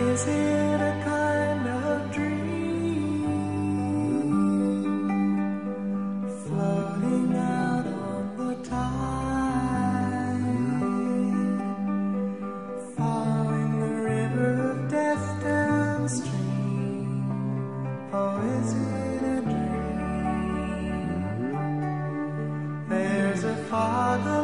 Is it a kind of dream floating out on the tide, following the river of death downstream? Or is it a dream? There's a father.